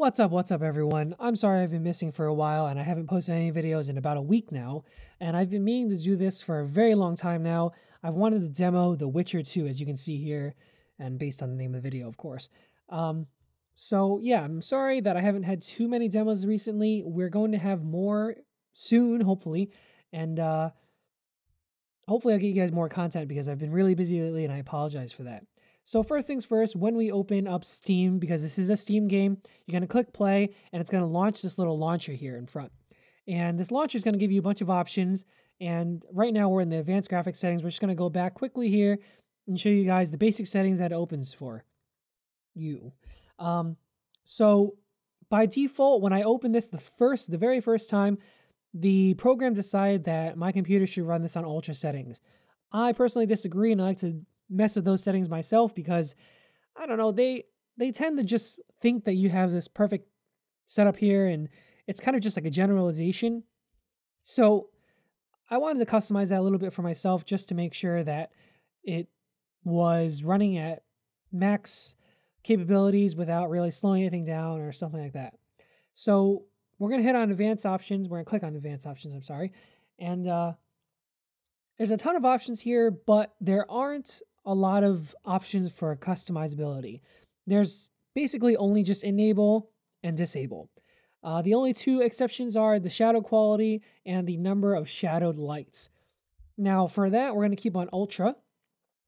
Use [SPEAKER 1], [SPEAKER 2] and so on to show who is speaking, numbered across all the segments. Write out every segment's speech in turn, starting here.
[SPEAKER 1] What's up, what's up, everyone? I'm sorry I've been missing for a while and I haven't posted any videos in about a week now. And I've been meaning to do this for a very long time now. I've wanted to demo The Witcher 2, as you can see here, and based on the name of the video, of course. Um, so, yeah, I'm sorry that I haven't had too many demos recently. We're going to have more soon, hopefully. And uh, hopefully, I'll get you guys more content because I've been really busy lately and I apologize for that. So first things first, when we open up Steam, because this is a Steam game, you're going to click play and it's going to launch this little launcher here in front. And this launcher is going to give you a bunch of options. And right now we're in the advanced graphics settings. We're just going to go back quickly here and show you guys the basic settings that it opens for you. Um, so by default, when I open this the first, the very first time, the program decided that my computer should run this on ultra settings. I personally disagree and I like to mess with those settings myself because I don't know, they they tend to just think that you have this perfect setup here and it's kind of just like a generalization. So I wanted to customize that a little bit for myself just to make sure that it was running at max capabilities without really slowing anything down or something like that. So we're going to hit on advanced options. We're going to click on advanced options, I'm sorry. And uh, there's a ton of options here, but there aren't a lot of options for customizability. There's basically only just enable and disable. Uh, the only two exceptions are the shadow quality and the number of shadowed lights. Now, for that, we're going to keep on ultra.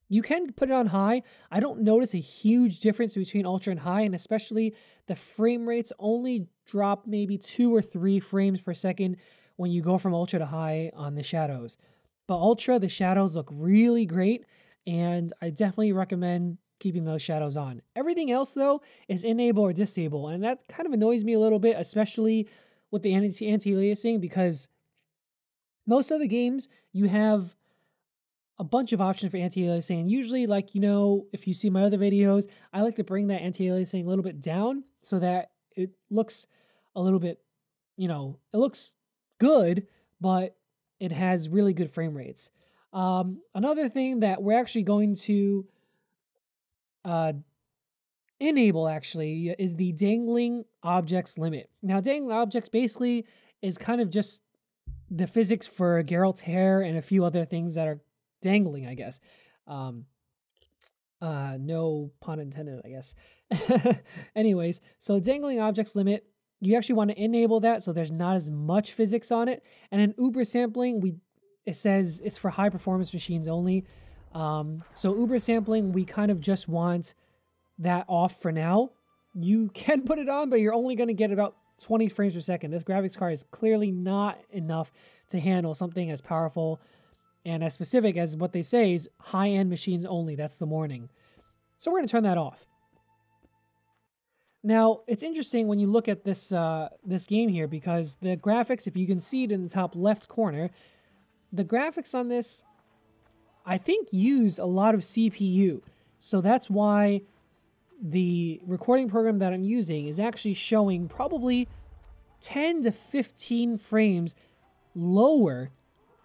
[SPEAKER 1] You can put it on high. I don't notice a huge difference between ultra and high, and especially the frame rates only drop maybe two or three frames per second when you go from ultra to high on the shadows. But ultra, the shadows look really great, and I definitely recommend keeping those shadows on. Everything else though is enable or disable, and that kind of annoys me a little bit, especially with the anti-anti-aliasing, because most other games you have a bunch of options for anti-aliasing. And usually, like you know, if you see my other videos, I like to bring that anti-aliasing a little bit down so that it looks a little bit, you know, it looks good, but it has really good frame rates. Um, another thing that we're actually going to uh, enable actually is the dangling objects limit. Now, dangling objects basically is kind of just the physics for Geralt's hair and a few other things that are dangling, I guess. Um, uh, no pun intended, I guess. Anyways, so dangling objects limit, you actually want to enable that so there's not as much physics on it. And in Uber sampling, we it says it's for high performance machines only. Um, so Uber sampling, we kind of just want that off for now. You can put it on, but you're only going to get about 20 frames per second. This graphics card is clearly not enough to handle something as powerful and as specific as what they say is high-end machines only. That's the morning. So we're going to turn that off. Now, it's interesting when you look at this uh, this game here because the graphics, if you can see it in the top left corner, the graphics on this, I think, use a lot of CPU. So that's why the recording program that I'm using is actually showing probably 10 to 15 frames lower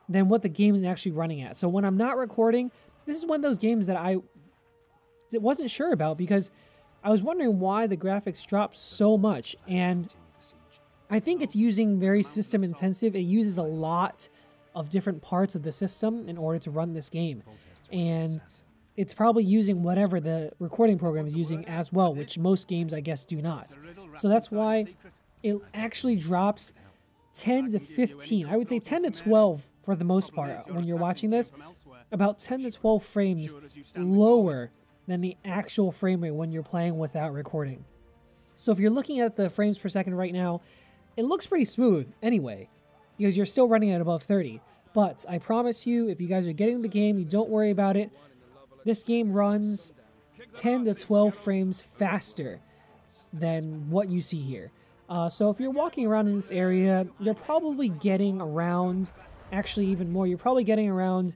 [SPEAKER 1] than what the game is actually running at. So when I'm not recording, this is one of those games that I wasn't sure about because I was wondering why the graphics dropped so much. And I think it's using very system intensive. It uses a lot of different parts of the system in order to run this game. And it's probably using whatever the recording program is using as well, which most games, I guess, do not. So that's why it actually drops 10 to 15. I would say 10 to 12 for the most part when you're watching this. About 10 to 12 frames lower than the actual frame rate when you're playing without recording. So if you're looking at the frames per second right now, it looks pretty smooth anyway because you're still running at above 30. But I promise you, if you guys are getting the game, you don't worry about it. This game runs 10 to 12 frames faster than what you see here. Uh, so if you're walking around in this area, you're probably getting around, actually even more, you're probably getting around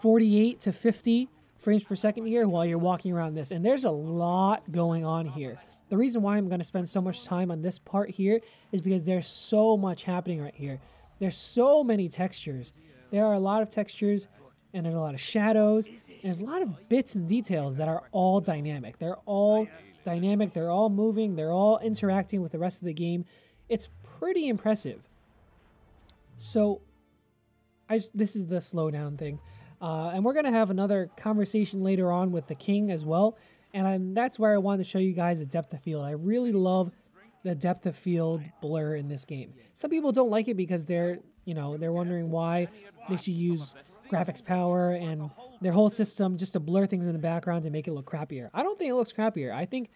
[SPEAKER 1] 48 to 50 frames per second here while you're walking around this. And there's a lot going on here. The reason why I'm going to spend so much time on this part here is because there's so much happening right here. There's so many textures. There are a lot of textures and there's a lot of shadows. there's a lot of bits and details that are all dynamic. They're all dynamic. They're all moving. They're all interacting with the rest of the game. It's pretty impressive. So, I just, this is the slowdown thing. Uh, and we're going to have another conversation later on with the king as well. And I, that's where I wanted to show you guys the depth of field. I really love the depth of field blur in this game. Some people don't like it because they're, you know, they're wondering why they should use graphics power and their whole system just to blur things in the background to make it look crappier. I don't think it looks crappier. I think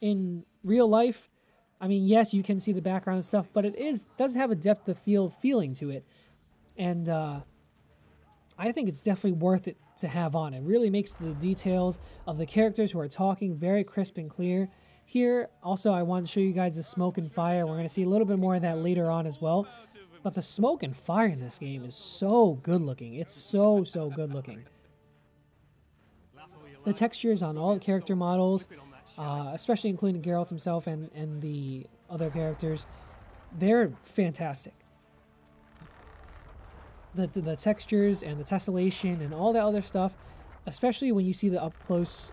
[SPEAKER 1] in real life, I mean, yes, you can see the background stuff, but it is does have a depth of field feeling to it. And uh, I think it's definitely worth it to have on. It really makes the details of the characters who are talking very crisp and clear. Here, also, I want to show you guys the smoke and fire. We're going to see a little bit more of that later on as well. But the smoke and fire in this game is so good looking. It's so, so good looking. The textures on all the character models, uh, especially including Geralt himself and, and the other characters, they're fantastic. The, the textures and the tessellation and all that other stuff, especially when you see the up close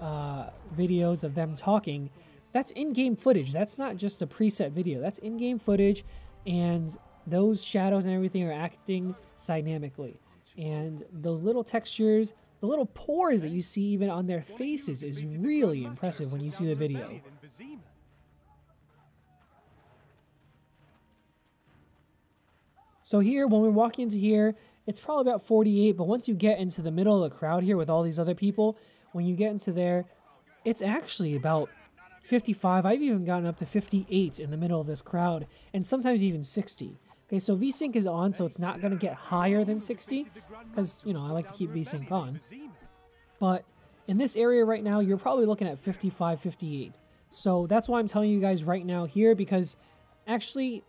[SPEAKER 1] uh, videos of them talking, that's in-game footage. That's not just a preset video. That's in-game footage, and those shadows and everything are acting dynamically. And those little textures, the little pores that you see even on their faces is really impressive when you see the video. So here, when we're walking into here, it's probably about 48, but once you get into the middle of the crowd here with all these other people, when you get into there, it's actually about 55. I've even gotten up to 58 in the middle of this crowd, and sometimes even 60. Okay, so VSync is on, so it's not going to get higher than 60, because, you know, I like to keep VSync on. But in this area right now, you're probably looking at 55, 58. So that's why I'm telling you guys right now here, because actually,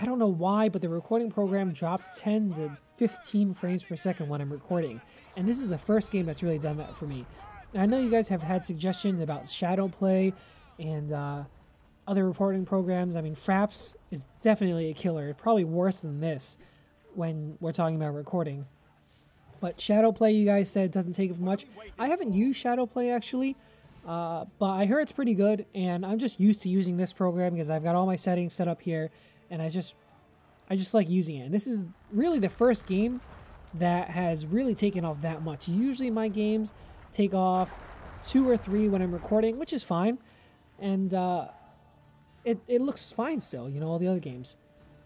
[SPEAKER 1] I don't know why, but the recording program drops 10 to 15 frames per second when I'm recording. And this is the first game that's really done that for me. Now, I know you guys have had suggestions about Shadow Play and uh, other reporting programs. I mean, Fraps is definitely a killer, probably worse than this when we're talking about recording. But Shadowplay, you guys said, doesn't take much. I haven't used Shadowplay actually, uh, but I heard it's pretty good, and I'm just used to using this program because I've got all my settings set up here, and I just, I just like using it. And this is really the first game that has really taken off that much. Usually my games take off two or three when I'm recording, which is fine, and uh, it, it looks fine still, you know, all the other games.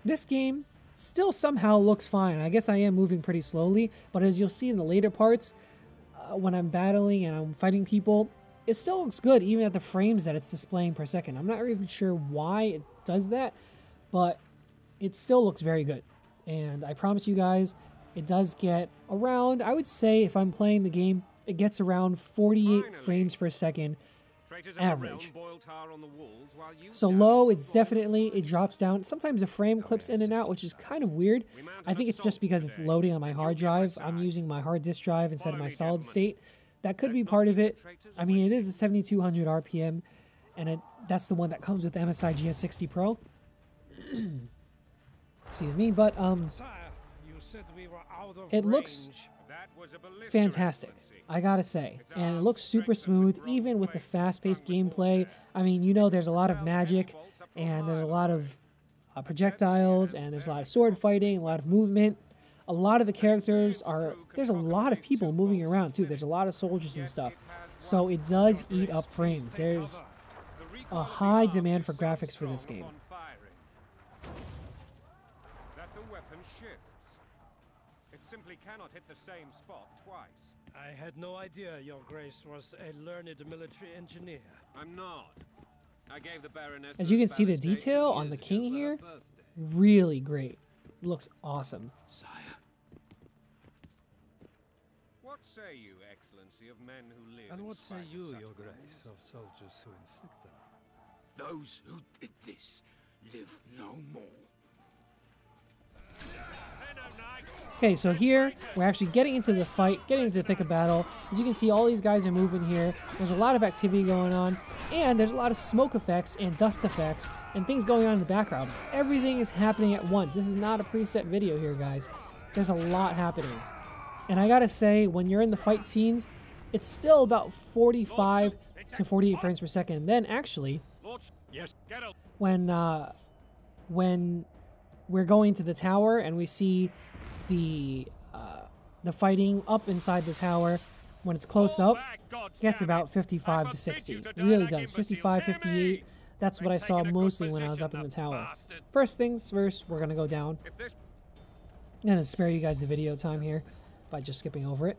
[SPEAKER 1] This game still somehow looks fine. I guess I am moving pretty slowly, but as you'll see in the later parts, uh, when I'm battling and I'm fighting people, it still looks good even at the frames that it's displaying per second. I'm not even sure why it does that, but it still looks very good. And I promise you guys, it does get around, I would say if I'm playing the game, it gets around 48 Finally. frames per second average. So low, it's definitely, it drops down. Sometimes the frame clips in and out, which is kind of weird. I think it's just because it's loading on my hard drive. I'm using my hard disk drive instead of my solid state. That could be part of it. I mean, it is a 7200 RPM, and it, that's the one that comes with MSI GS60 Pro. Excuse me, but um, it looks fantastic. I gotta say. And it looks super smooth, even with the fast-paced gameplay. I mean, you know there's a lot of magic, and there's a lot of uh, projectiles, and there's a lot of sword fighting, a lot of movement. A lot of the characters are, there's a lot of people moving around too. There's a lot of soldiers and stuff. So it does eat up frames. There's a high demand for graphics for this game. Simply cannot hit the same spot twice. I had no idea your grace was a learned military engineer. I'm not. I gave the Baroness As you can see the detail on the king here, really great. Looks awesome. Sire. What say you, Excellency, of men who live And what say you, your grace, of soldiers who inflict them? Those who did this live no more. Okay, so here, we're actually getting into the fight, getting into the thick of battle. As you can see, all these guys are moving here. There's a lot of activity going on, and there's a lot of smoke effects and dust effects and things going on in the background. Everything is happening at once. This is not a preset video here, guys. There's a lot happening. And I gotta say, when you're in the fight scenes, it's still about 45 to 48 frames per second. Then actually,
[SPEAKER 2] Yes, get out.
[SPEAKER 1] when uh, when we're going to the tower and we see the uh, the fighting up inside the tower, when it's close
[SPEAKER 2] Fall
[SPEAKER 1] up, gets about 55 to 60.
[SPEAKER 2] you
[SPEAKER 1] It
[SPEAKER 2] to die
[SPEAKER 1] really does. 55, 58. That's what I saw
[SPEAKER 2] taking a good
[SPEAKER 1] mostly when I was up in the tower. First things first, we're gonna go down.
[SPEAKER 2] If this
[SPEAKER 1] I'm gonna spare you guys the video time here by just skipping over it.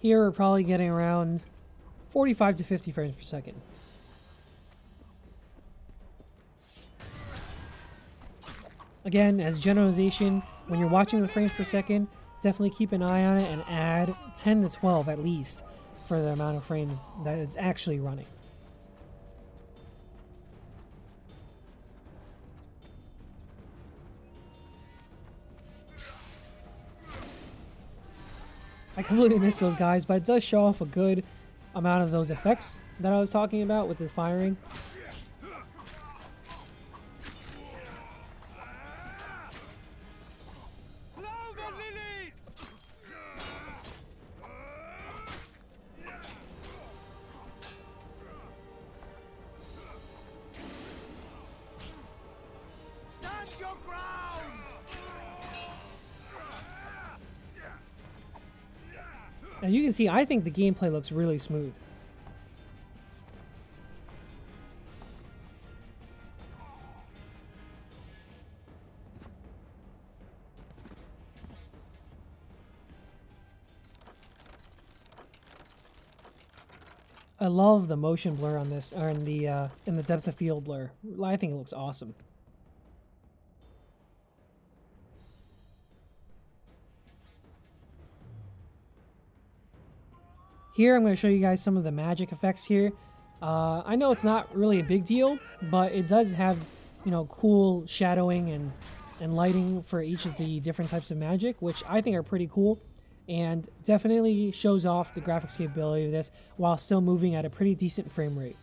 [SPEAKER 1] Here we're probably getting around 45 to 50 frames per second. Again, as generalization, when you're watching the frames per second, definitely keep an eye on it and add 10 to 12 at least for the amount of frames that it's actually running. I completely missed those guys, but it does show off a good amount of those effects that I was talking about with the firing. As you can see, I think the gameplay looks really smooth. I love the motion blur on this, or in the uh, in the depth of field blur. I think it looks awesome. Here, I'm going to show you guys some of the magic effects here. Uh, I know it's not really a big deal, but it does have, you know, cool shadowing and, and lighting for each of the different types of magic, which I think are pretty cool. And definitely shows off the graphics capability of this while still moving at a pretty decent frame rate.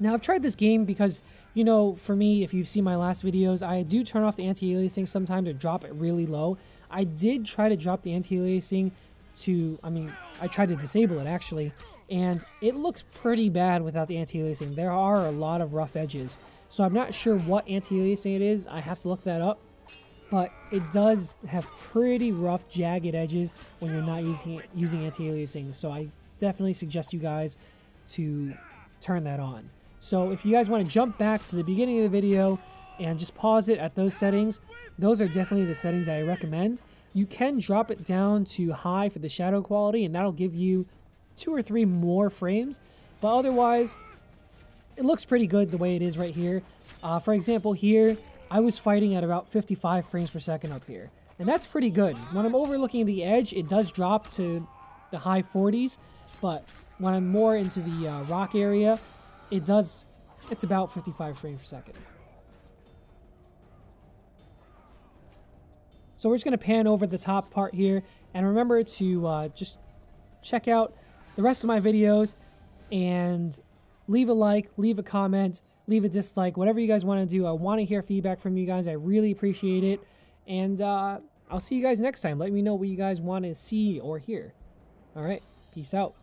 [SPEAKER 1] Now, I've tried this game because, you know, for me, if you've seen my last videos, I do turn off the anti-aliasing sometimes to drop it really low. I did try to drop the anti-aliasing to, I mean, I tried to disable it actually, and it looks pretty bad without the anti-aliasing. There are a lot of rough edges, so I'm not sure what anti-aliasing it is. I have to look that up, but it does have pretty rough, jagged edges when you're not using using anti-aliasing. So I definitely suggest you guys to turn that on. So if you guys want to jump back to the beginning of the video and just pause it at those settings, those are definitely the settings that I recommend. You can drop it down to high for the shadow quality and that'll give you two or three more frames. But otherwise, it looks pretty good the way it is right here. Uh, for example, here, I was fighting at about 55 frames per second up here. And that's pretty good. When I'm overlooking the edge, it does drop to the high 40s. But when I'm more into the uh, rock area, it does, it's about 55 frames per second. So we're just going to pan over the top part here. And remember to uh, just check out the rest of my videos and leave a like, leave a comment, leave a dislike, whatever you guys want to do. I want to hear feedback from you guys. I really appreciate it. And uh, I'll see you guys next time. Let me know what you guys want to see or hear. All right. Peace out.